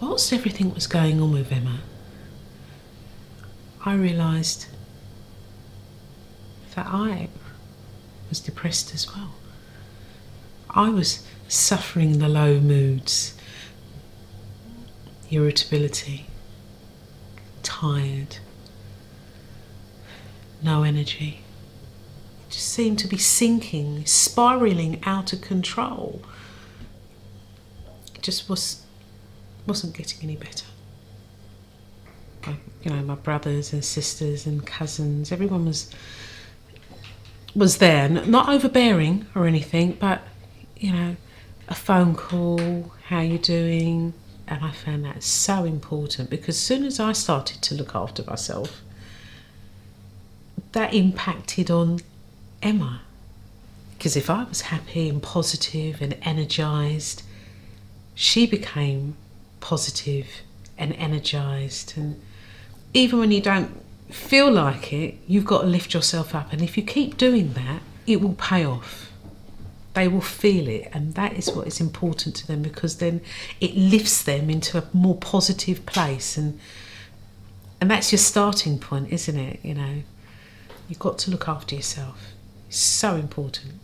whilst everything was going on with Emma, I realised that I was depressed as well. I was suffering the low moods, irritability, tired, no energy. It just seemed to be sinking, spiraling out of control. It just was wasn't getting any better. You know, my brothers and sisters and cousins, everyone was was there, not overbearing or anything, but you know, a phone call, how you doing? And I found that so important because as soon as I started to look after myself, that impacted on Emma. Because if I was happy and positive and energized, she became positive and energized. And even when you don't feel like it, you've got to lift yourself up. And if you keep doing that, it will pay off. They will feel it, and that is what is important to them because then it lifts them into a more positive place, and and that's your starting point, isn't it? You know, you've got to look after yourself. It's so important.